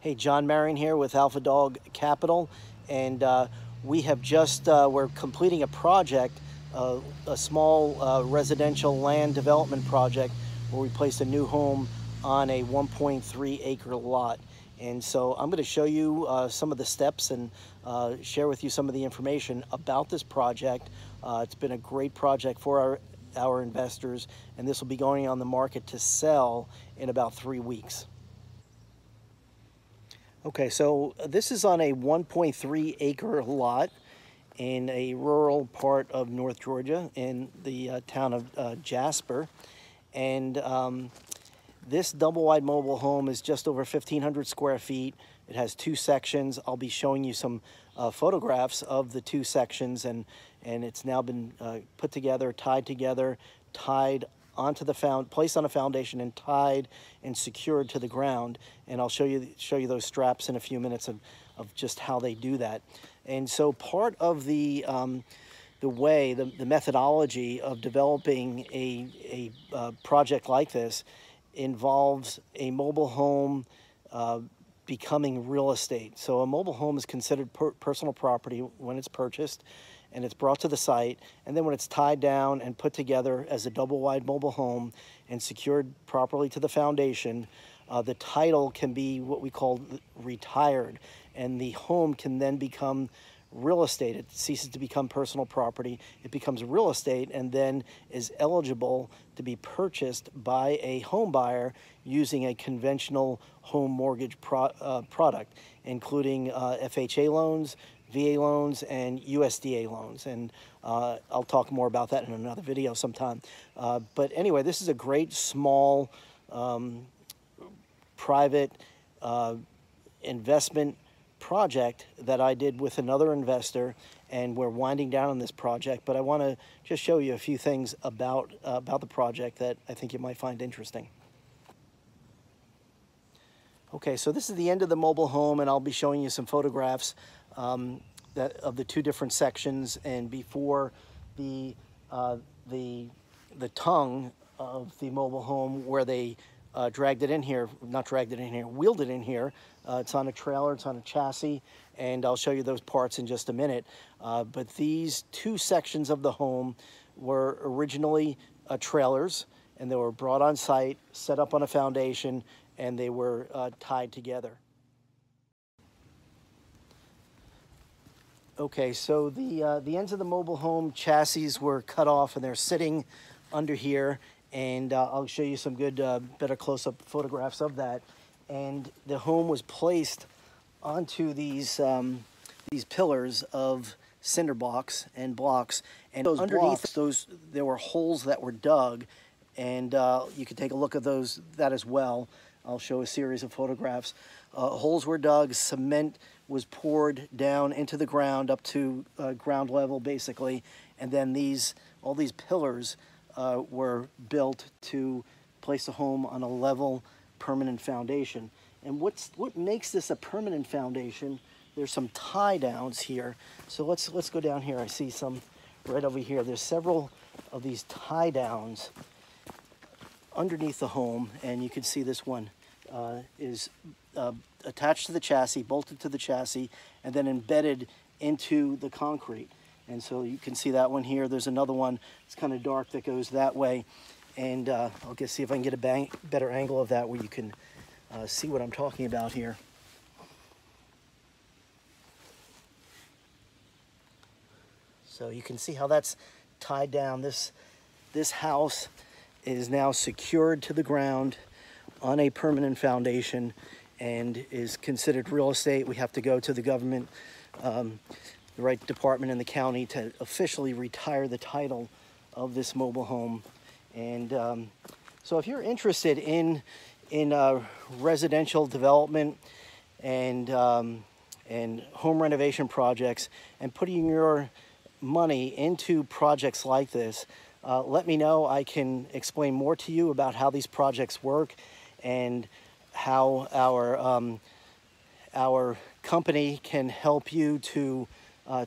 Hey, John Marion here with Alpha Dog Capital, and uh, we have just, uh, we're completing a project, uh, a small uh, residential land development project where we placed a new home on a 1.3 acre lot. And so I'm going to show you uh, some of the steps and uh, share with you some of the information about this project. it's been a great project for our, our investors, and this will be going on the market to sell in about three weeks. Okay, so this is on a 1.3 acre lot in a rural part of North Georgia in the uh, town of uh, Jasper. And um, this double wide mobile home is just over 1,500 square feet. It has two sections. I'll be showing you some uh, photographs of the two sections and, and it's now been uh, put together, tied together, tied onto the found, placed on a foundation and tied and secured to the ground. And I'll show you show you those straps in a few minutes of, of just how they do that. And so part of the um, the way, the, the methodology of developing a, a uh, project like this involves a mobile home uh, becoming real estate. So a mobile home is considered per personal property when it's purchased and it's brought to the site. And then when it's tied down and put together as a double wide mobile home and secured properly to the foundation, uh, the title can be what we call retired. And the home can then become real estate. It ceases to become personal property. It becomes real estate and then is eligible to be purchased by a home buyer using a conventional home mortgage pro uh, product, including uh, FHA loans, VA loans and USDA loans. And uh, I'll talk more about that in another video sometime. Uh, but anyway, this is a great small um, private uh, investment project that I did with another investor and we're winding down on this project but I want to just show you a few things about uh, about the project that I think you might find interesting. Okay, so this is the end of the mobile home and I'll be showing you some photographs um, that, of the two different sections and before the, uh, the, the tongue of the mobile home where they uh, dragged it in here, not dragged it in here, wheeled it in here. Uh, it's on a trailer, it's on a chassis, and I'll show you those parts in just a minute. Uh, but these two sections of the home were originally uh, trailers, and they were brought on site, set up on a foundation, and they were uh, tied together. Okay, so the, uh, the ends of the mobile home chassis were cut off and they're sitting under here and uh, I'll show you some good, uh, better close-up photographs of that. And the home was placed onto these, um, these pillars of cinder blocks and blocks. And those underneath blocks, those, there were holes that were dug and uh, you can take a look at those, that as well. I'll show a series of photographs. Uh, holes were dug, cement was poured down into the ground up to uh, ground level basically. And then these all these pillars uh, were built to place a home on a level permanent foundation. And what's what makes this a permanent foundation there's some tie downs here. So let's let's go down here. I see some right over here. There's several of these tie downs underneath the home and you can see this one uh, is uh, attached to the chassis, bolted to the chassis, and then embedded into the concrete. And so you can see that one here. There's another one, it's kind of dark that goes that way. And uh, I'll get see if I can get a bang, better angle of that where you can uh, see what I'm talking about here. So you can see how that's tied down. This, this house is now secured to the ground on a permanent foundation and is considered real estate. We have to go to the government, um, the right department in the county to officially retire the title of this mobile home. And um, so if you're interested in, in uh, residential development and, um, and home renovation projects and putting your money into projects like this, uh, let me know. I can explain more to you about how these projects work and how our um, our company can help you to uh,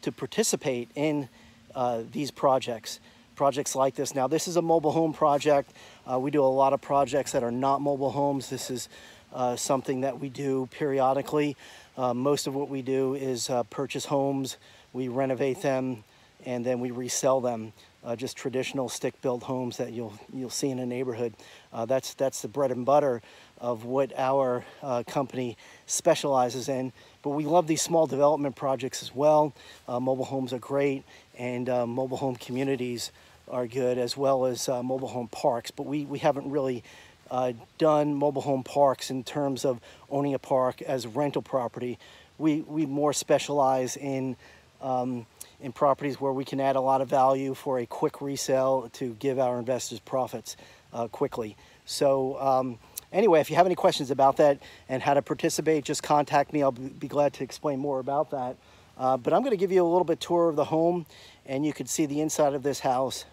to participate in uh, these projects projects like this now this is a mobile home project uh, we do a lot of projects that are not mobile homes this is uh, something that we do periodically. Uh, most of what we do is uh, purchase homes, we renovate them, and then we resell them. Just traditional stick-built homes that you'll you'll see in a neighborhood. Uh, that's that's the bread and butter of what our uh, company specializes in. But we love these small development projects as well. Uh, mobile homes are great, and uh, mobile home communities are good, as well as uh, mobile home parks. But we, we haven't really uh, done mobile home parks in terms of owning a park as rental property. We, we more specialize in, um, in properties where we can add a lot of value for a quick resale to give our investors profits uh, quickly. So um, anyway, if you have any questions about that and how to participate, just contact me. I'll be glad to explain more about that. Uh, but I'm going to give you a little bit tour of the home and you can see the inside of this house.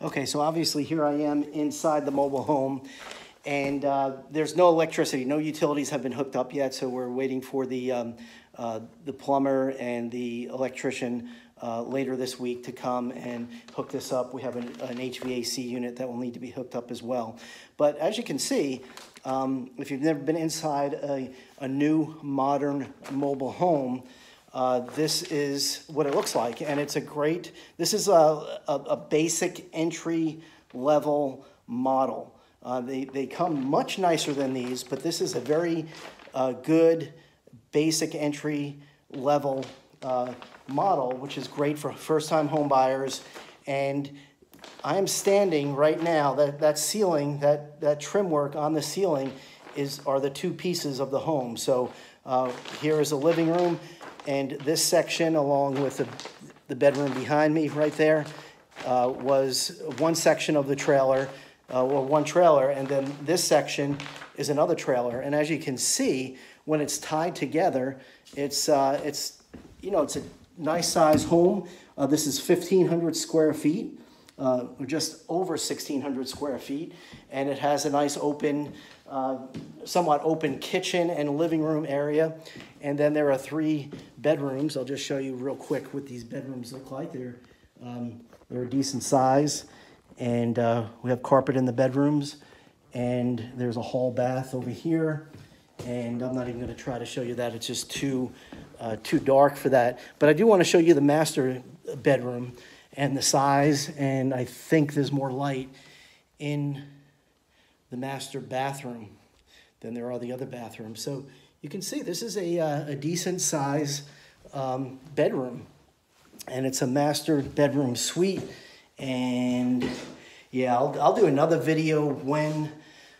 Okay, so obviously here I am inside the mobile home and uh, there's no electricity, no utilities have been hooked up yet, so we're waiting for the, um, the plumber and the electrician uh, later this week to come and hook this up. We have an, an, HVAC unit that will need to be hooked up as well. But as you can see, um, if you've never been inside a, a new modern mobile home, uh, this is what it looks like. And it's a great, this is a, a, a basic entry level model. Uh, they, they come much nicer than these, but this is a very uh, good basic entry level uh, model, which is great for first-time home buyers. And I am standing right now, that, that ceiling, that, that trim work on the ceiling is, are the two pieces of the home. So uh, here is a living room, and this section, along with the, the bedroom behind me right there, uh, was one section of the trailer, uh, or one trailer, and then this section is another trailer. And as you can see, when it's tied together, it's, uh, it's you know, it's a nice size home. Uh, this is 1,500 square feet, uh, or just over 1,600 square feet, and it has a nice open, uh, somewhat open kitchen and living room area. And then there are three bedrooms. I'll just show you real quick what these bedrooms look like. They're, um, they're a decent size, and uh, we have carpet in the bedrooms, and there's a hall bath over here. And I'm not even going to try to show you that. It's just too uh, too dark for that. But I do want to show you the master bedroom and the size, and I think there's more light in the master bathroom than there are the other bathrooms. So you can see this is a, uh, a decent size um, bedroom, and it's a master bedroom suite. And yeah, I'll, I'll do another video when,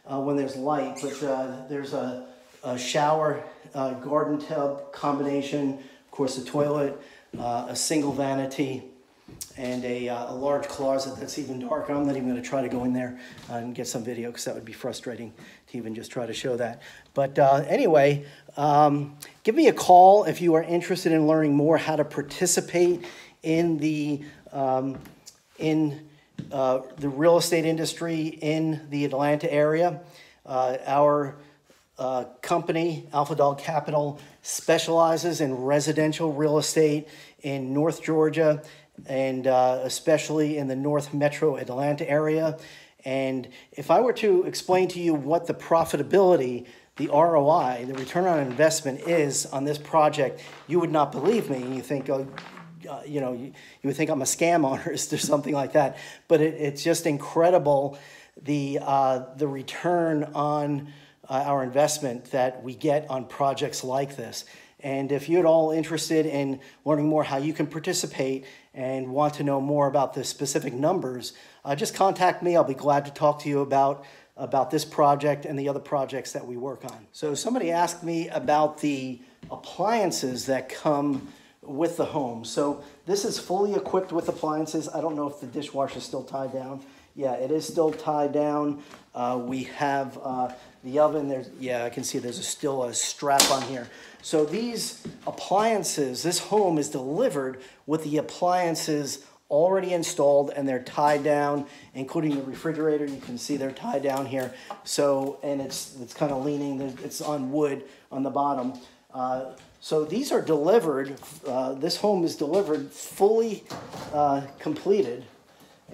uh, when there's light, but uh, there's a, a shower uh, garden tub combination, of course a toilet, uh, a single vanity, and a, uh, a, large closet that's even darker. I'm not even going to try to go in there and get some video because that would be frustrating to even just try to show that. But uh, anyway, um, give me a call if you are interested in learning more how to participate in the um, in uh, the real estate industry in the Atlanta area. Uh, our uh, company, Alpha Dog Capital, specializes in residential real estate in North Georgia and uh, especially in the North Metro Atlanta area. And if I were to explain to you what the profitability, the ROI, the return on investment is on this project, you would not believe me. You think, oh, uh, you know, you, you, would think I'm a scam artist or something like that. But it, it's just incredible the uh, the return on uh, our investment that we get on projects like this. And if you're at all interested in learning more how you can participate and want to know more about the specific numbers, uh, just contact me. I'll be glad to talk to you about, about this project and the other projects that we work on. So somebody asked me about the appliances that come with the home. So this is fully equipped with appliances. I don't know if the dishwasher is still tied down. Yeah, it is still tied down. Uh, we have uh, the oven, there's, yeah, I can see there's a, still a strap on here. So these appliances, this home is delivered with the appliances already installed and they're tied down, including the refrigerator. You can see they're tied down here. So, and it's, it's kind of leaning, it's on wood on the bottom. Uh, so these are delivered, uh, this home is delivered fully uh, completed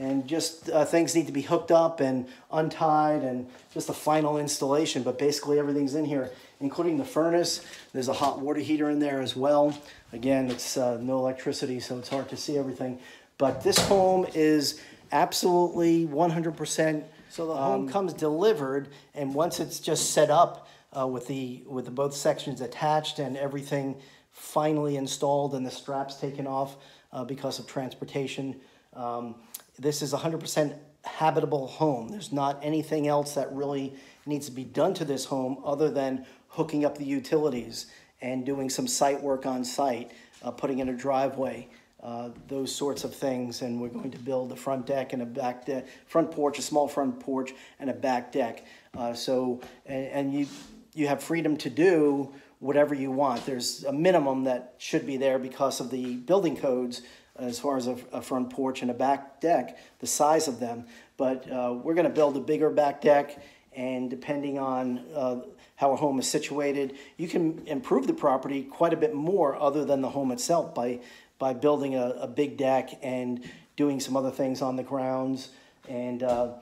and just uh, things need to be hooked up and untied and just the final installation. But basically, everything's in here, including the furnace. There's a hot water heater in there as well. Again, it's uh, no electricity, so it's hard to see everything. But this home is absolutely 100%. So the home comes delivered, and once it's just set up uh, with the with the both sections attached and everything finally installed and the straps taken off uh, because of transportation, um, this is a 100% habitable home. There's not anything else that really needs to be done to this home other than hooking up the utilities and doing some site work on site, uh, putting in a driveway, uh, those sorts of things. And we're going to build a front deck and a back deck, front porch, a small front porch, and a back deck. Uh, so, and, and you you have freedom to do whatever you want. There's a minimum that should be there because of the building codes as far as a, a front porch and a back deck, the size of them. But uh, we're going to build a bigger back deck, and depending on uh, how a home is situated, you can improve the property quite a bit more other than the home itself by by building a, a big deck and doing some other things on the grounds and. Uh,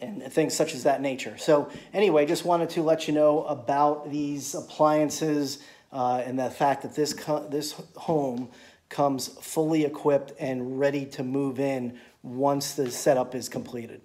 and things such as that nature. So anyway, just wanted to let you know about these appliances uh, and the fact that this this home comes fully equipped and ready to move in once the setup is completed.